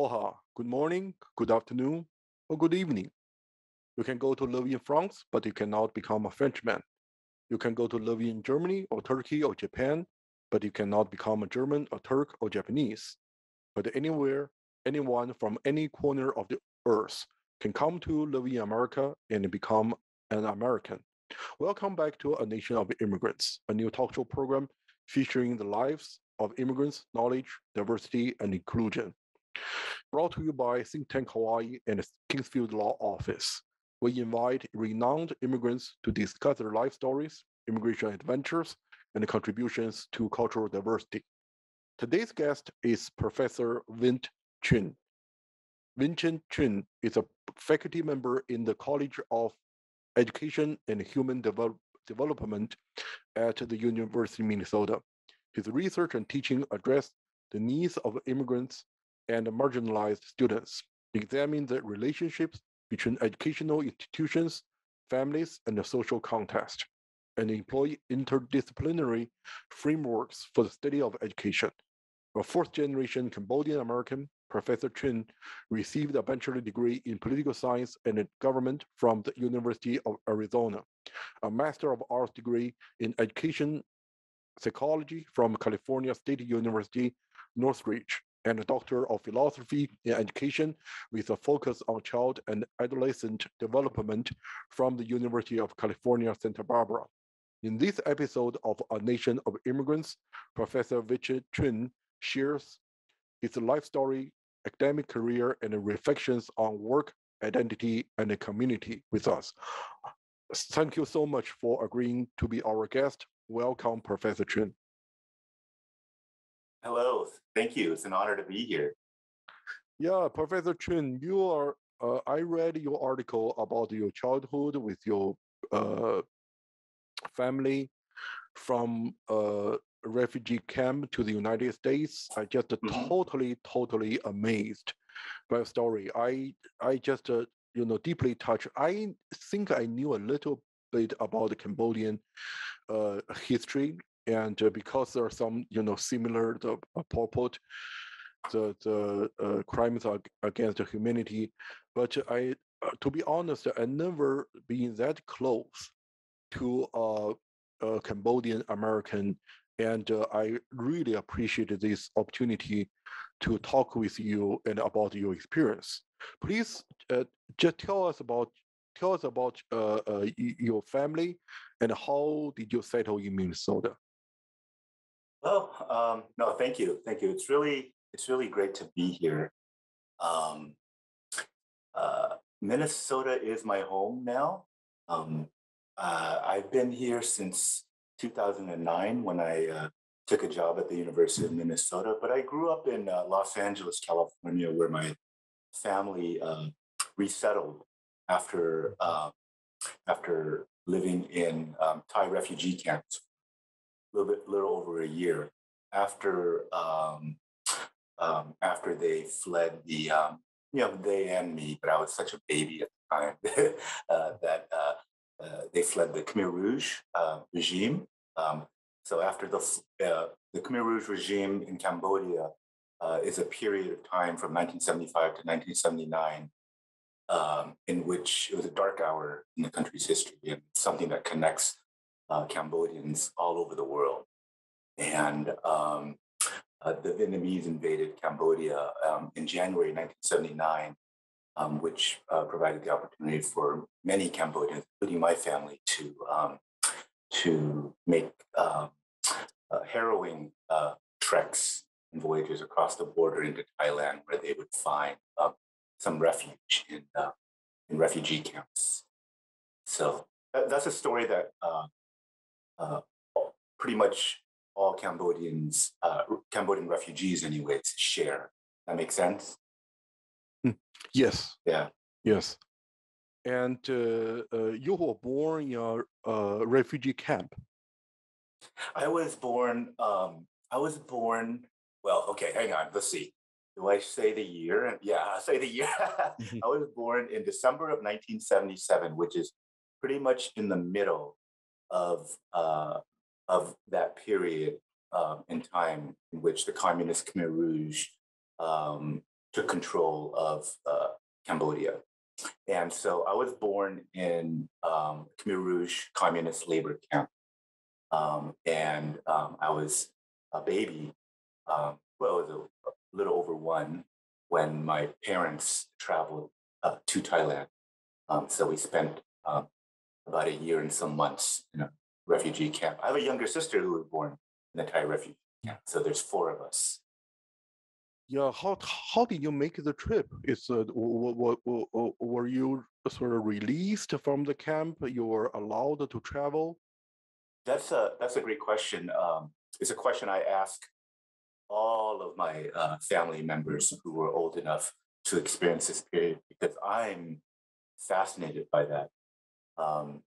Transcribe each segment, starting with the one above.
Aloha, good morning, good afternoon, or good evening. You can go to live in France, but you cannot become a Frenchman. You can go to live in Germany or Turkey or Japan, but you cannot become a German, or Turk, or Japanese. But anywhere, anyone from any corner of the earth can come to live in America and become an American. Welcome back to A Nation of Immigrants, a new talk show program featuring the lives of immigrants, knowledge, diversity, and inclusion. Brought to you by ThinkTech Hawaii and Kingsfield Law Office. We invite renowned immigrants to discuss their life stories, immigration adventures, and contributions to cultural diversity. Today's guest is Professor Vichet Chhuon. Vichet Chhuon is a faculty member in the College of Education and Human Devel- Development at the University of Minnesota. His research and teaching address the needs of immigrants and marginalized students, examine the relationships between educational institutions, families, and the social context, and employ interdisciplinary frameworks for the study of education. A fourth generation Cambodian American, Professor Chhuon received a bachelor degree in political science and government from the University of Arizona, a Master of Arts degree in education psychology from California State University, Northridge, and a Doctor of Philosophy in Education with a focus on child and adolescent development from the University of California, Santa Barbara. In this episode of A Nation of Immigrants, Professor Vichet Chhuon shares his life story, academic career, and reflections on work, identity, and community with us. Thank you so much for agreeing to be our guest. Welcome, Professor Chhuon. Hello, thank you. It's an honor to be here. Yeah, Professor Chhuon, you are. Uh, I read your article about your childhood with your uh, family from a refugee camp to the United States. I just Mhm. totally, totally amazed by your story. I, I just, uh, you know, deeply touched. I think I knew a little bit about the Cambodian uh, history, and uh, because there are some, you know, similar the uh, Pol Pot, the the uh, crimes ag- against humanity, but I, uh, to be honest, I never been that close to uh, a Cambodian American, and uh, I really appreciate this opportunity to talk with you and about your experience. Please just tell us about tell us about your family and how did you settle in Minnesota? Well, um, no, thank you, thank you. It's really, it's really great to be here. Um, uh, Minnesota is my home now. Um, uh, I've been here since 2009 when I uh, took a job at the University of Minnesota, but I grew up in uh, Los Angeles, California, where my family uh, resettled after uh, after living in um, Thai refugee camps little bit, little over a year after um, um, after they fled the um, you know they and me, but I was such a baby at the time uh, that uh, uh, they fled the Khmer Rouge uh, regime. Um, so after the uh, the Khmer Rouge regime in Cambodia uh, is a period of time from 1975 to 1979 um, in which it was a dark hour in the country's history and something that connects uh, Cambodians all over the world. And um, uh, the Vietnamese invaded Cambodia um, in January 1979, um, which uh, provided the opportunity for many Cambodians, including my family, to um, to make um, uh, harrowing uh, treks and voyages across the border into Thailand, where they would find uh, some refuge in uh, in refugee camps. So that, that's a story that uh, pretty much all Cambodians, uh, Cambodian refugees, anyways, share. That makes sense. Yes, Yeah. yes. And uh, uh, you were born in a uh, refugee camp. I was born. Um, I was born. Well, okay, hang on. Let's see. Do I say the year? Yeah, I'll say the year. I was born in December of 1977, which is pretty much in the middle of uh, of that period um, in time in which the communist Khmer Rouge um, took control of uh, Cambodia. And so I was born in um, Khmer Rouge communist labor camp. Um, and um, I was a baby, um, well, I was a, a, little over one when my parents traveled uh, to Thailand. So we spent um, about a year and some months in a refugee camp. I have a younger sister who was born in the Thai refugee camp. So there's four of us. Yeah, how how did you make the trip? Is uh, what, what, were you sort of released from the camp? You were allowed to travel? That's a that's a great question. Um, it's a question I ask all of my uh, family members who were old enough to experience this period because I'm fascinated by that. Um,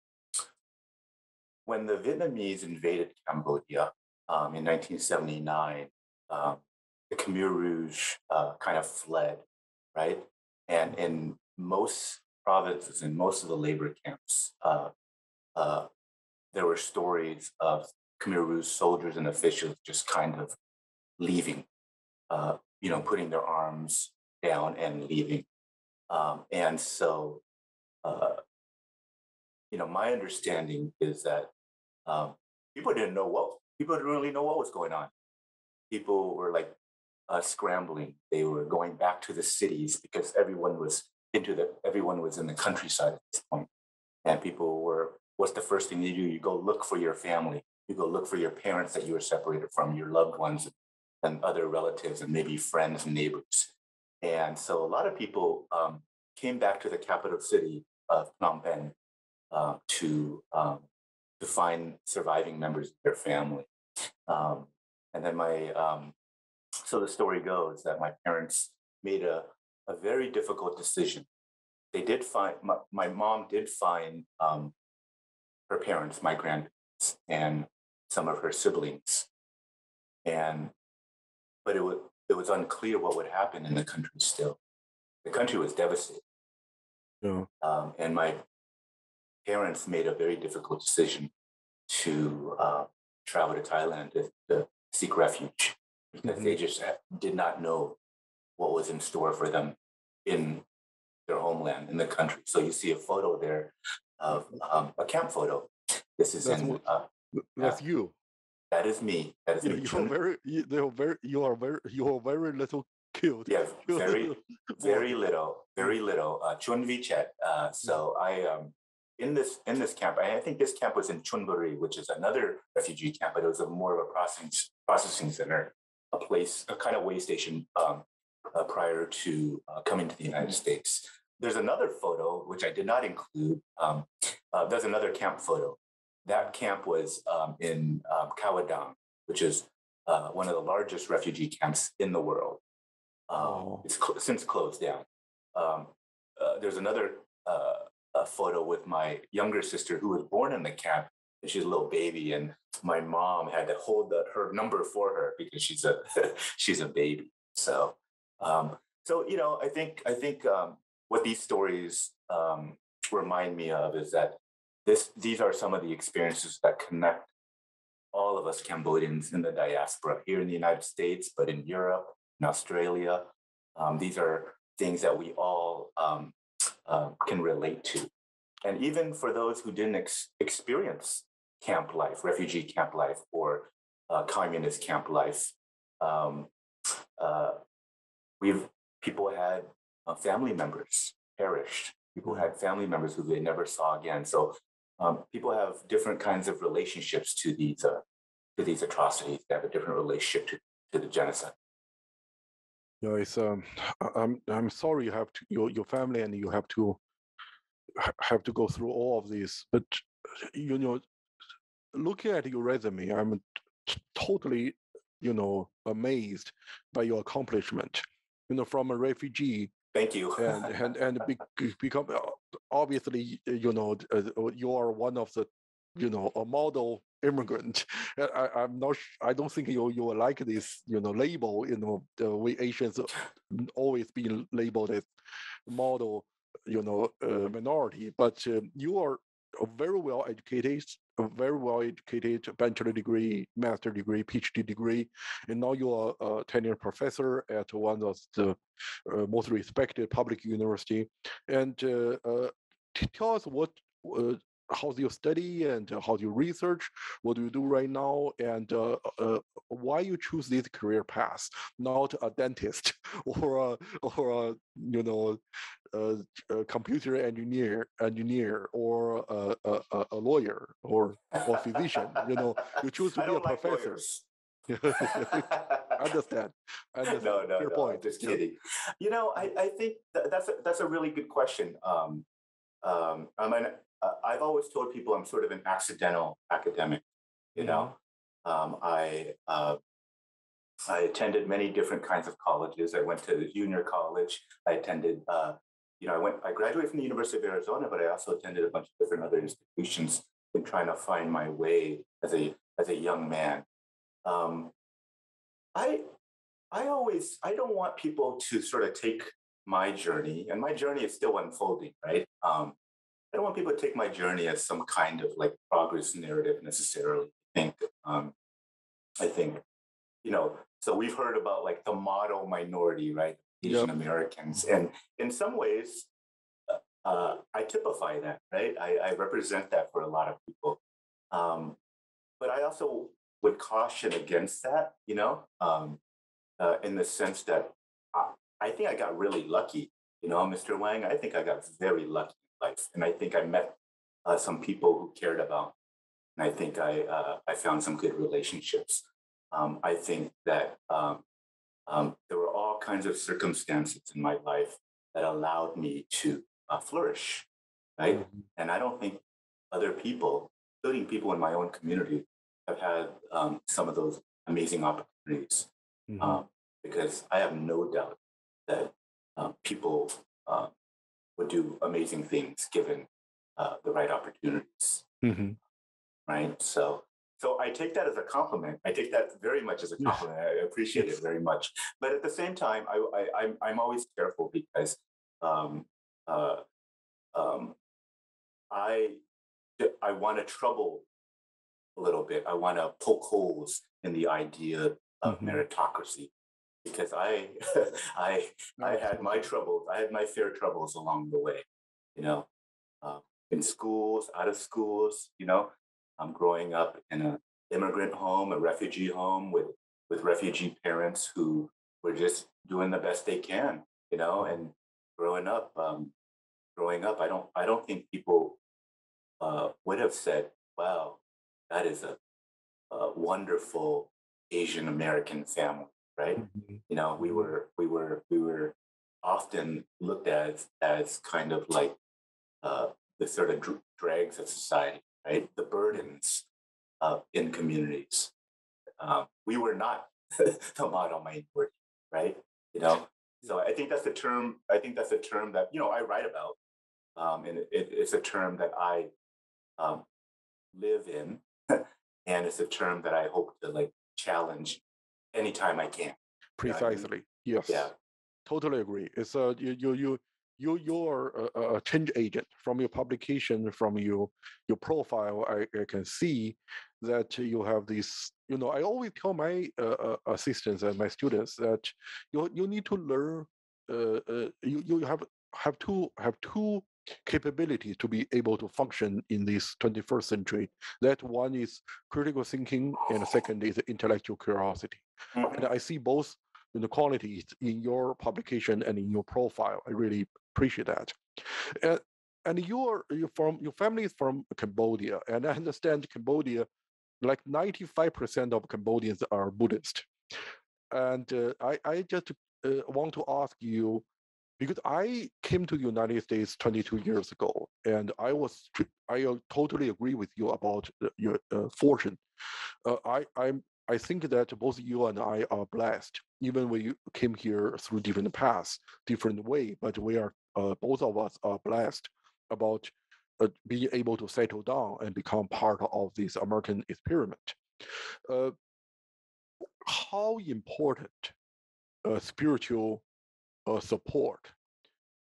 when the Vietnamese invaded Cambodia um, in 1979, um, the Khmer Rouge uh, kind of fled, right? And in most provinces, in most of the labor camps, uh, uh, there were stories of Khmer Rouge soldiers and officials just kind of leaving, uh, you know, putting their arms down and leaving. Um, and so, uh, you know, my understanding is that um, people didn't know what people didn't really know what was going on. People were like uh, scrambling. They were going back to the cities because everyone was into the everyone was in the countryside at this point, and people were. What's the first thing you do? You go look for your family. You go look for your parents that you were separated from, your loved ones, and other relatives, and maybe friends and neighbors. And so a lot of people um, came back to the capital city of Phnom Penh uh, to um, to find surviving members of their family. Um, and then my um, so the story goes that my parents made a, a very difficult decision. They did find, my, my mom did find um, her parents, my grandparents, and some of her siblings. And, but it was, it was unclear what would happen in the country still. The country was devastated. Yeah. Um, and my parents made a very difficult decision to uh, travel to Thailand to, to seek refuge because mm-hmm. they just did not know what was in store for them in their homeland, in the country. So you see a photo there of um, a camp photo. This is that's in. What, uh, that's you. That is me. That is you, me. You're very. You're very. You are very. You are very little cute. Yeah, very, very little, very little. Uh, Chhuon Vichet. Uh, so I um, in this in this camp. I think this camp was in Chonburi, which is another refugee camp, but it was a more of a processing processing center a place, a kind of way station um, uh, prior to uh, coming to the United States. There's another photo, which I did not include. Um, uh, there's another camp photo. That camp was um, in um, Khao-I-Dang, which is uh, one of the largest refugee camps in the world. Um, oh. It's cl- since closed down. Um, uh, there's another uh, photo with my younger sister who was born in the camp And she's a little baby and my mom had to hold the, her number for her because she's a she's a baby. So um, so you know i think i think um, what these stories um, remind me of is that this these are some of the experiences that connect all of us cambodians in the diaspora here in the united states but in europe in australia. Um, these are things that we all um, uh, can relate to and even for those who didn't ex- experience camp life, refugee camp life, or uh, communist camp life. Um, uh, we've people had uh, family members perished. People had family members who they never saw again. So um, people have different kinds of relationships to these uh, to these atrocities. They have a different relationship to, to the genocide. Yeah, it's um, I'm I'm sorry you have to your your family and you have to have to go through all of this, but you know looking at your resume, I'm t- totally, you know, amazed by your accomplishment. You know, from a refugee. Thank you. and and and be, become uh, obviously, you know, uh, you are one of the, you know, a model immigrant. I, I'm not. I don't think you you like this, you know, label. You know, the way Asians always been labeled as model, you know, uh, minority. But uh, you are a very well educated, a very well educated bachelor degree, master degree, PhD degree, and now you are a tenured professor at one of the uh, most respected public university. And uh, uh, tell us what uh, how do you study and how do you research? What do you do right now? And uh, uh, why you choose this career path, not a dentist or a, or a, you know a, a computer engineer engineer or a, a, a lawyer or or physician. You know, you choose to be a professor. understand. understand. No, no, Fair no. Point. Just kidding. You know, I, I think that's a, that's a really good question. Um, um, I mean, uh, I've always told people I'm sort of an accidental academic. You know, um, I uh, I attended many different kinds of colleges. I went to junior college. I attended, uh, you know, I went. I graduated from the University of Arizona, but I also attended a bunch of different other institutions in trying to find my way as a as a young man. Um, I I always I don't want people to sort of take my journey, and my journey is still unfolding, right? Um, I don't want people to take my journey as some kind of like progress narrative necessarily. I think, um, I think, you know, so we've heard about like the model minority, right? Asian yep. Americans, and in some ways, uh, uh, I typify that, right? I, I, represent that for a lot of people, um, but I also would caution against that, you know, um, uh, in the sense that I, I think I got really lucky, you know, Mr. Wang. I think I got very lucky life. And I think I met uh, some people who cared about, and I think I uh, I found some good relationships. Um, I think that um, um, there were all kinds of circumstances in my life that allowed me to uh, flourish, right? Mm-hmm. And I don't think other people, including people in my own community, have had um, some of those amazing opportunities. Mm-hmm. Um, because I have no doubt that uh, people uh, would do amazing things given uh, the right opportunities. Mm-hmm. Right. So, so I take that as a compliment. I take that very much as a compliment. I appreciate it very much. But at the same time, I, I, I'm, I'm always careful because um, uh, um, I, I want to trouble a little bit. I want to poke holes in the idea of mm-hmm. meritocracy because I I I had my troubles. I had my fair troubles along the way, you know, uh, in schools, out of schools. You know, I'm growing up in an immigrant home, a refugee home with with refugee parents who were just doing the best they can, you know, and growing up, um, growing up, I don't I don't think people uh, would have said, "Wow, that is a, a wonderful Asian American family." Right? Mm-hmm. You know, we were we were we were often looked at as kind of like uh, the sort of dr- drags of society, right? The burdens uh, in communities. Um, we were not the model minority, right? You know, so I think that's the term. I think that's a term that you know I write about, um, and it, it's a term that I um, live in, and it's a term that I hope to like challenge anytime I can. Precisely. You know I mean? Yes. Yeah. Totally agree. It's a you you you you you're a, a, change agent from your publication from your your profile I, I, can see that you have this you know i always tell my uh, uh assistants and my students that you you need to learn uh, uh, you, you have have two have two capabilities to be able to function in this 21st century that one is critical thinking and the second is intellectual curiosity mm-hmm. and i see both the qualities in your publication and in your profile. I really appreciate that. And, and you're, you're from your family is from Cambodia, and I understand Cambodia, like 95% of Cambodians are Buddhist. And uh, I, I just uh, want to ask you, because I came to the United States 22 years ago, and I was I totally agree with you about your uh, fortune. Uh, I I'm I think that both you and I are blessed, even we came here through different paths, different way, but we are uh, both of us are blessed about uh, being able to settle down and become part of this American experiment. Uh, how important uh, spiritual uh, support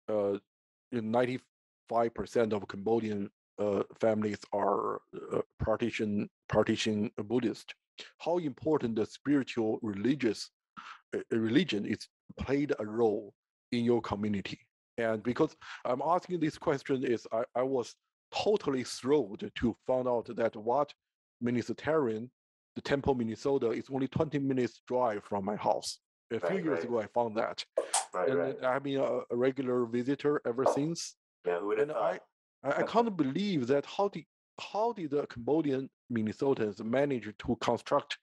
uh, 95% of Cambodian uh, families are uh, partition partition Buddhist, how important the spiritual religious uh, religion is played a role in your community. And because I'm asking this question is I, I was totally thrilled to find out that Watt Munisotaram, the Temple, Minnesota is only 20 minutes drive from my house. A few Right, years right. ago, I found that. Right, and right. I've been a, a regular visitor ever since. Yeah, who would have And thought? I, I, I can't believe that how did how did the Cambodian Minnesotans manage to construct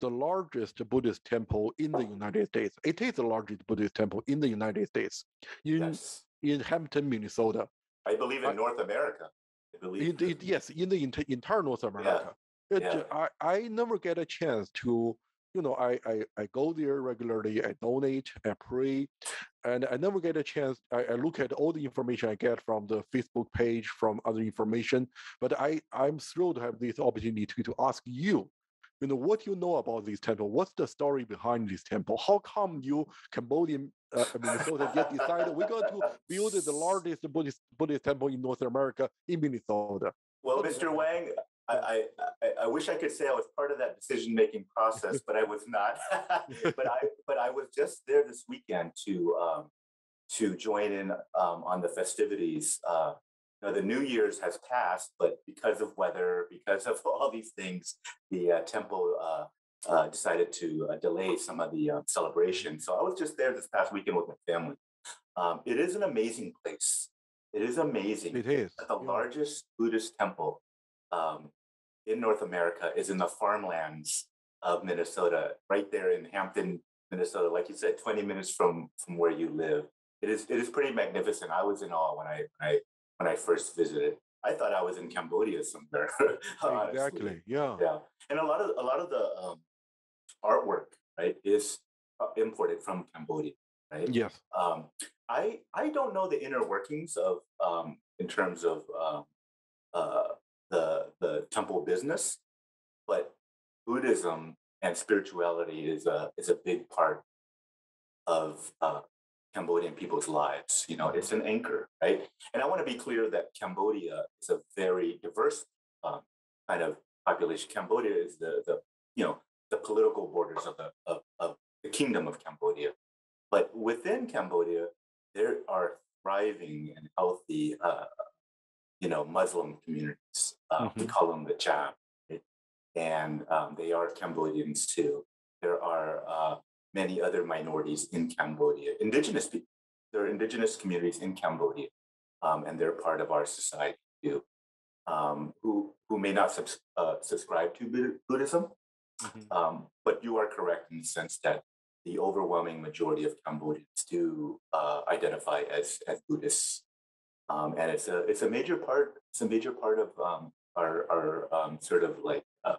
the largest Buddhist temple in the United States? It is the largest Buddhist temple in the United States, in yes. in Hampton, Minnesota. I believe I- in North America. I believe. In, in- yes, in the enti- entire North America. It, yeah. I, I never get a chance to, you know, I, I, I go there regularly, I donate, I pray, and I never get a chance. I, I look at all the information I get from the Facebook page, from other information, but I, I'm thrilled to have this opportunity to, to ask you, you know, what you know about this temple? What's the story behind this temple? How come you Cambodian uh, Minnesota get decided we're going to build the largest Buddhist Buddhist temple in North America in Minnesota? Well, Mr. Wang, I, I, I, wish I could say I was part of that decision-making process, but I was not. but I, but I was just there this weekend to, um, to join in um, on the festivities. Uh, you know, the New Year's has passed, but because of weather, because of all these things, the uh, temple uh, uh, decided to uh, delay some of the uh, celebration. So I was just there this past weekend with my family. Um, it is an amazing place. It is amazing It is. the yeah. largest Buddhist temple um, in North America is in the farmlands of Minnesota, right there in Hampton, Minnesota. Like you said, 20 minutes from from where you live. It is it is pretty magnificent. I was in awe when I when I when I first visited. I thought I was in Cambodia somewhere. Exactly. Yeah. Yeah, and a lot of a lot of the um, artwork, right, is uh, imported from Cambodia, right? Yes. um, I I don't know the inner workings of um, in terms of um, uh, the the temple business, but Buddhism and spirituality is a is a big part of uh, Cambodian people's lives. You know, it's an anchor, right? And I want to be clear that Cambodia is a very diverse um, kind of population. Cambodia is the the you know the political borders of the of, of the kingdom of Cambodia. But within Cambodia, there are thriving and healthy, uh, you know, Muslim communities. Uh, We Mhm. call them the Cham, right? and um, they are Cambodians too. There are uh, many other minorities in Cambodia, indigenous people. There are indigenous communities in Cambodia, um, and they're part of our society too. Um, who who may not subs- uh, subscribe to Bud- Buddhism, Mhm. um, but you are correct in the sense that the overwhelming majority of Cambodians do uh, identify as as Buddhists, um, and it's a it's a major part. It's a major part of um, our our um, sort of like uh,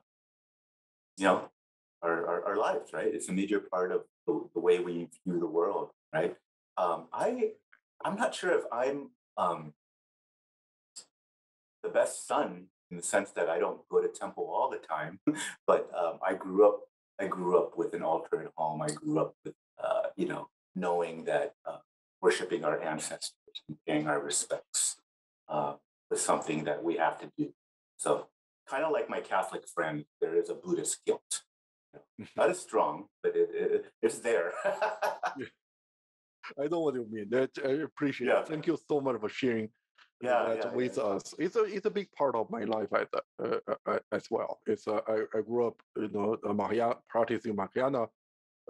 you know our, our our lives, right? It's a major part of the, the way we view the world, right? Um, I I'm not sure if I'm um, the best son in the sense that I don't go to temple all the time, but um, I grew up. I grew up with an altar at home. I grew up with, uh, you know, knowing that uh, worshiping our ancestors paying our respects uh, was something that we have to do. So, kind of like my Catholic friend, there is a Buddhist guilt. Not as strong, but it, it, it's there. I know what you mean. That I appreciate Yeah. it. Thank you so much for sharing Yeah, that yeah, with yeah. us. It's a it's a big part of my life as, uh, uh, uh, as well. It's uh, I, I grew up, you know, a Mahayana practicing Mahayana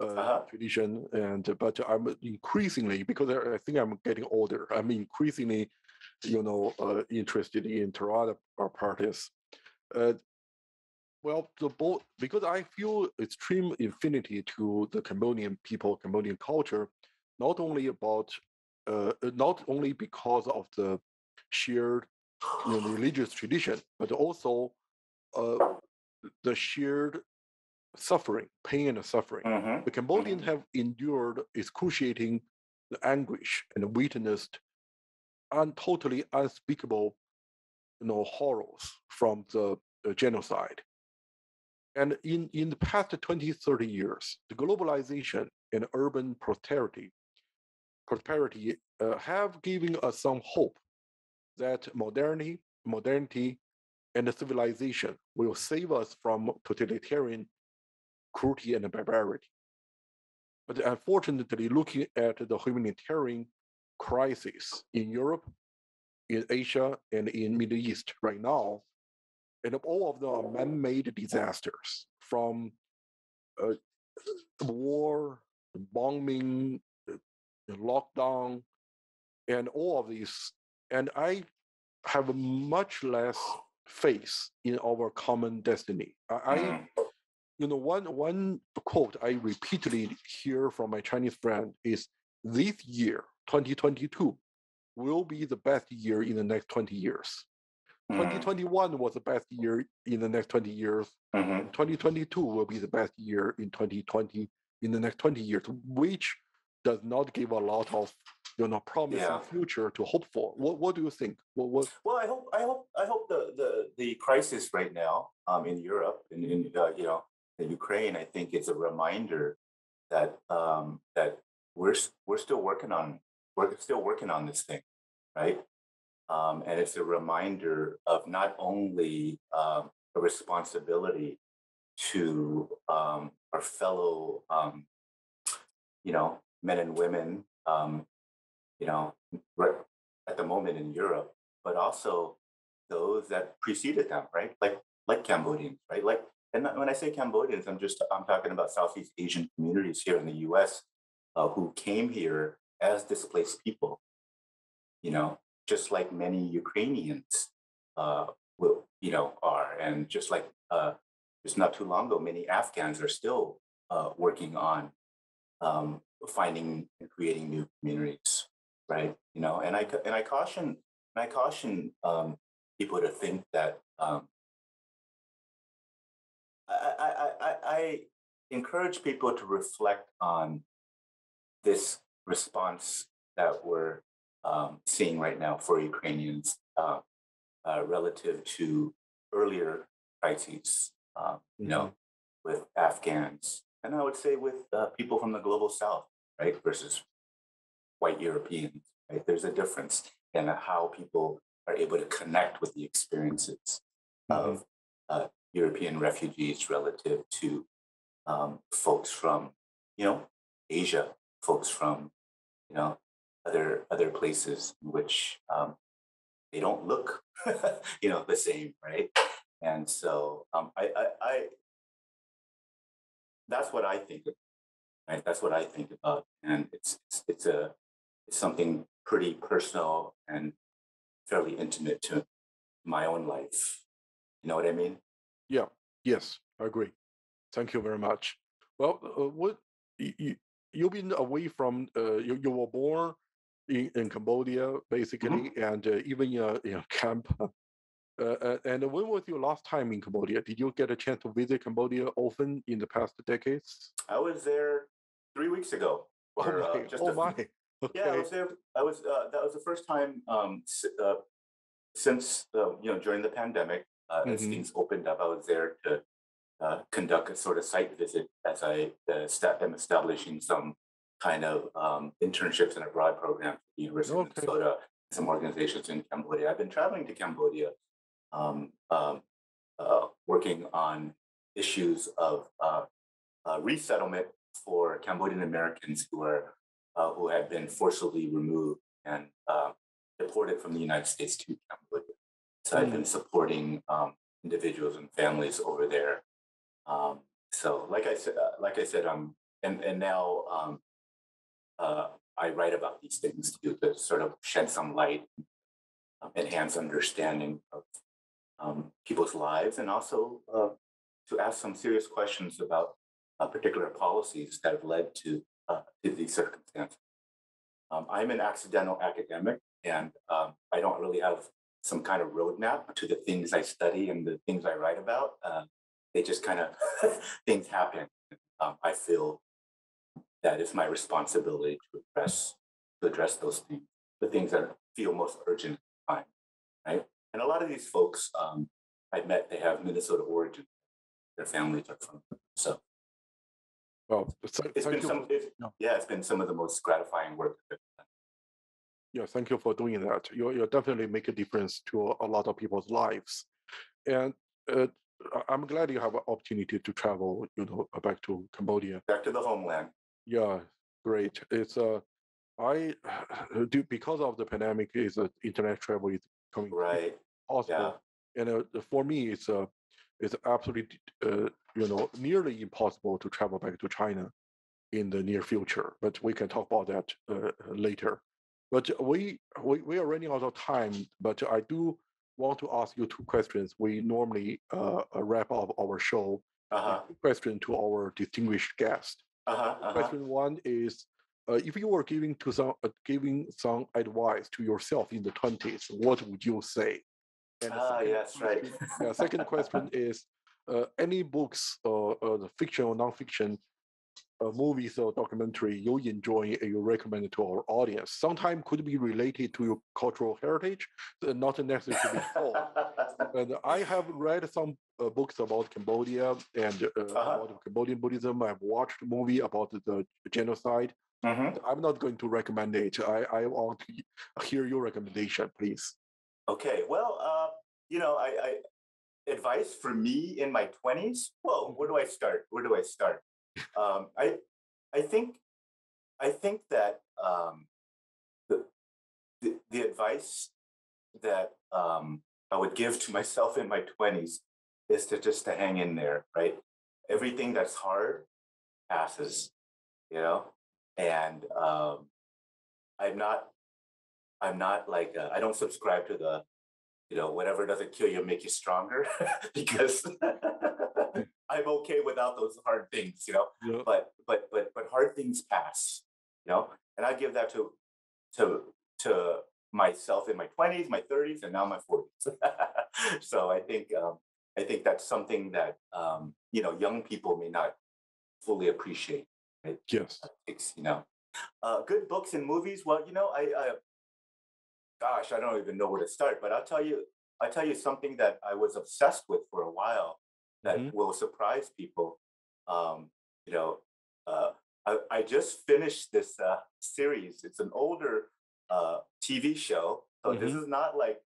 Uh-huh. tradition, and but I'm increasingly because I think I'm getting older. I'm increasingly, you know, uh, interested in uh, practice. Uh, well, the both because I feel extreme affinity to the Cambodian people, Cambodian culture, not only about, uh, uh, not only because of the shared you know, religious tradition, but also uh, the shared suffering, pain and suffering. The Cambodians have endured excruciating the anguish and witnessed un- totally unspeakable you know, horrors from the, the genocide. And in, in the past 20, 30 years, the globalization and urban prosperity, prosperity uh, have given us some hope that modernity modernity, and civilization will save us from totalitarian cruelty and barbarity. But unfortunately, looking at the humanitarian crisis in Europe, in Asia, and in Middle East right now, and all of the man-made disasters from uh, war, bombing, lockdown, and all of these. And I have much less faith in our common destiny. I, I Mm. You know, one one quote I repeatedly hear from my Chinese friend is this year, 2022, will be the best year in the next 20 years. Mm. 2021 was the best year in the next 20 years. Mhm. 2022 will be the best year in 2020 in the next 20 years, which does not give a lot of you know promising Yeah. future to hope for. What what do you think? What what Well, I hope I hope I hope the the the crisis right now um, in Europe in, in uh, you know in Ukraine, I think it's a reminder that um, that we're we're still working on we're still working on this thing, right? Um, and it's a reminder of not only um, a responsibility to um, our fellow um, you know men and women um, you know right at the moment in Europe but also those that preceded them, right? Like like Cambodians, right? Like, and when I say Cambodians, I'm just I'm talking about Southeast Asian communities here in the U.S. Uh, who came here as displaced people. You know, just like many Ukrainians, uh, will you know are, and just like uh, just not too long ago, many Afghans are still uh, working on um, finding and creating new communities, right? You know, and I and I caution and I caution um, people to think that um, I, I, I, encourage people to reflect on this response that we're um, seeing right now for Ukrainians uh, uh, relative to earlier crises, uh, you know, with Afghans, and I would say with uh, people from the global south, right, versus white Europeans, right? There's a difference in how people are able to connect with the experiences of uh, European refugees relative to um, folks from, you know, Asia, folks from, you know, other other places in which um, they don't look, you know, the same, right? And so um, I, I, I, that's what I think of, right? That's what I think about, and it's it's, it's a it's something pretty personal and fairly intimate to my own life. You know what I mean? Yeah. Yes, I agree. Thank you very much. Well, uh, what you, you you've been away from uh, you, you were born in, in Cambodia basically, and uh, even in a, in camp. Uh, uh, and when was your last time in Cambodia? Did you get a chance to visit Cambodia often in the past decades? I was there three weeks ago. Oh or, uh, my! just Oh a my! Yeah, I was there. I was. Uh, that was the first time um, uh, since uh, you know during the pandemic, uh, as Mhm. things opened up. I was there to uh, conduct a sort of site visit as I uh, am establishing some kind of um, internships and abroad program at the University Okay. of Minnesota. Some organizations in Cambodia. I've been traveling to Cambodia, um, um, uh, working on issues of uh, uh, resettlement for Cambodian Americans who are uh, who had been forcibly removed and uh, deported from the United States to Cambodia. So I've been supporting um, individuals and families over there. Um, so, like I said, uh, like I said, um, and and now um, uh, I write about these things to, to sort of shed some light, um, enhance understanding of um, people's lives, and also uh, to ask some serious questions about uh, particular policies that have led to, uh, to these circumstances. Um, I'm an accidental academic, and um, I don't really have some kind of roadmap to the things I study and the things I write about. Uh, they just kind of things happen. Um, I feel that it's my responsibility to address to address those things, the things that feel most urgent at the time, right? And a lot of these folks um, I met, they have Minnesota origin. Their families are from, so Well, it's been some. It's, yeah, it's been some of the most gratifying work. that I've done. Yeah, thank you for doing that. You you definitely make a difference to a lot of people's lives, and uh, I'm glad you have an opportunity to travel. You know, back to Cambodia. Back to the homeland. Yeah, great. It's uh, I do because of the pandemic. Is uh, internet travel is coming Right. possible, yeah. and uh, for me, it's uh, it's absolutely uh, you know nearly impossible to travel back to China in the near future. But we can talk about that uh, later. But we, we we are running out of time. But I do want to ask you two questions. We normally uh, uh, wrap up our show. Uh huh. Question to our distinguished guest. Uh huh. Uh-huh. Question one is. Uh, if you were giving to some uh, giving some advice to yourself in the twenties, what would you say? And Ah, second yes, right. question- yeah, second question is uh, any books or uh, the fiction or non-fiction uh, movies or documentary you enjoy and you recommend to our audience sometimes could be related to your cultural heritage uh, not necessarily and i have read some uh, books about cambodia and uh, Uh-huh. about cambodian buddhism i've watched a movie about the genocide Mhm. i'm not going to recommend it i, I want to hear your recommendation please Okay. Well, uh, you know, I, I advice for me in my twenties. Whoa, where do I start? Where do I start? Um, I, I think, I think that um, the, the the advice that um, I would give to myself in my twenties is to just to hang in there, right? Everything that's hard passes, you know, and um, I'm not I'm not like uh, I don't subscribe to the you know whatever doesn't kill you make you stronger because I'm okay without those hard things, you know. But but but but hard things pass, you know. And I give that to to to myself in my 20s, my 30s, and now my 40s. so I think um, I think that's something that um, you know young people may not fully appreciate. yes It's, you know, uh, good books and movies. Well, you know, I, I, gosh, I don't even know where to start. But I'll tell you, I'll tell you something that I was obsessed with for a while that Mhm. will surprise people. Um, you know, uh, I, I just finished this uh, series. It's an older uh, TV show, so this is not like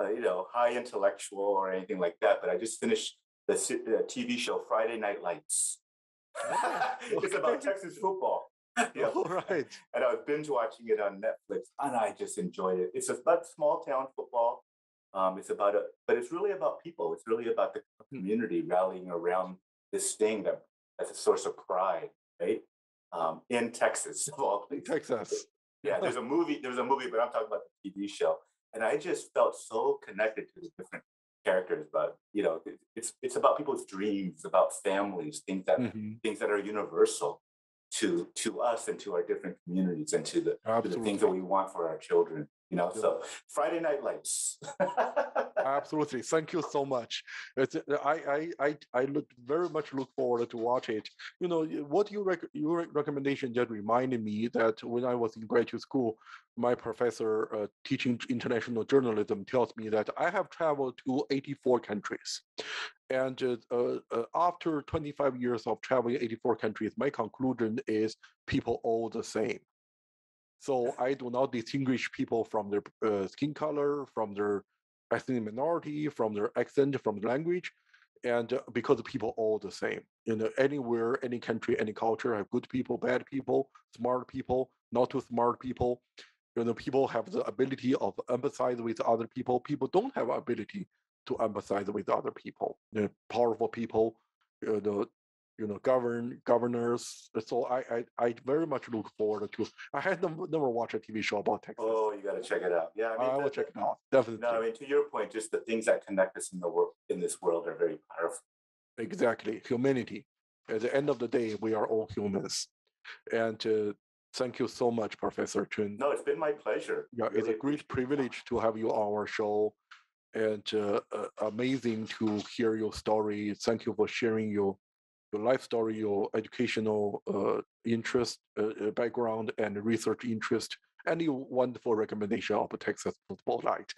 uh, you know high intellectual or anything like that. But I just finished the TV show Friday Night Lights. it's about. Texas football. Yeah. all right And I was binge watching it on Netflix, and I just enjoyed it. It's about small town football. Um, it's about a, but it's really about people. It's really about the Hmm. community rallying around this thing that that's a source of pride, right? Um, in Texas, of all in places. texas Yeah, there's a movie. There's a movie, but I'm talking about the TV show, and I just felt so connected to the different characters. But you know, it- it's it's about people's dreams, about families, things that Mhm. things that are universal to to us and to our different communities and to the, to the things that we want for our children. You know, so Friday Night Lights. Absolutely. Thank you so much. It's, I, I, I, I look very much look forward to watch it. You know, what you rec- your recommendation just reminded me that when I was in graduate school, my professor uh, teaching international journalism tells me that I have traveled to 84 countries. And uh, uh, uh, after 25 years of traveling 84 countries, my conclusion is people all the same. So I do not distinguish people from their uh, skin color, from their ethnic minority, from their accent, from the language, and uh, because people all the same. You know, anywhere, any country, any culture have good people, bad people, smart people, not too smart people. You know, people have the ability of empathize with other people. People don't have ability to empathize with other people. You know, powerful people, you know, you know, govern governors. So I, I, I very much look forward to. I had never, never watched a TV show about Texas. oh, you got to check it out. Yeah, I mean, I, will check it out. Definitely. No, I mean to your point, just the things that connect us in the world in this world are very powerful. Exactly. Humanity. At the end of the day, we are all humans. And uh, thank you so much, Professor Chhuon. No, it's been my pleasure. Yeah, it's a great privilege to have you on our show and uh, uh, amazing to hear your story. Thank you for sharing your your life story, your educational uh, interest, uh, uh, background, and research interest. Any wonderful recommendation of Texas Football Light.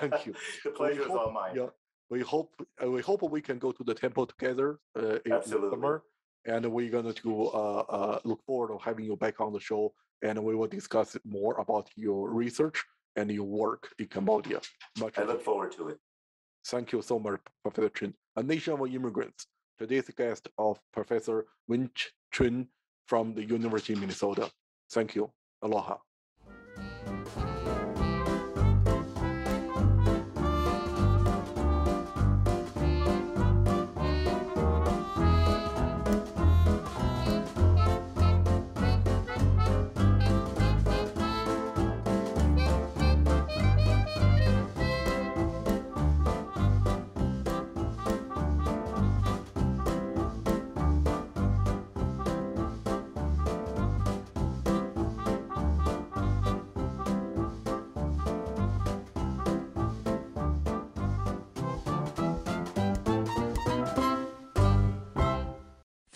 Thank you. the pleasure is all mine. Yeah, we hope uh, we hope we can go to the temple together uh, in- Absolutely. summer and we're going to uh, uh, look forward to having you back on the show, and we will discuss more about your research and your work in Cambodia. Much I look forward to it. Thank you so much, Professor Chhuon. A Nation of Immigrants. Today's guest of Professor Vichet Chhuon from the University of Minnesota. Thank you. Aloha.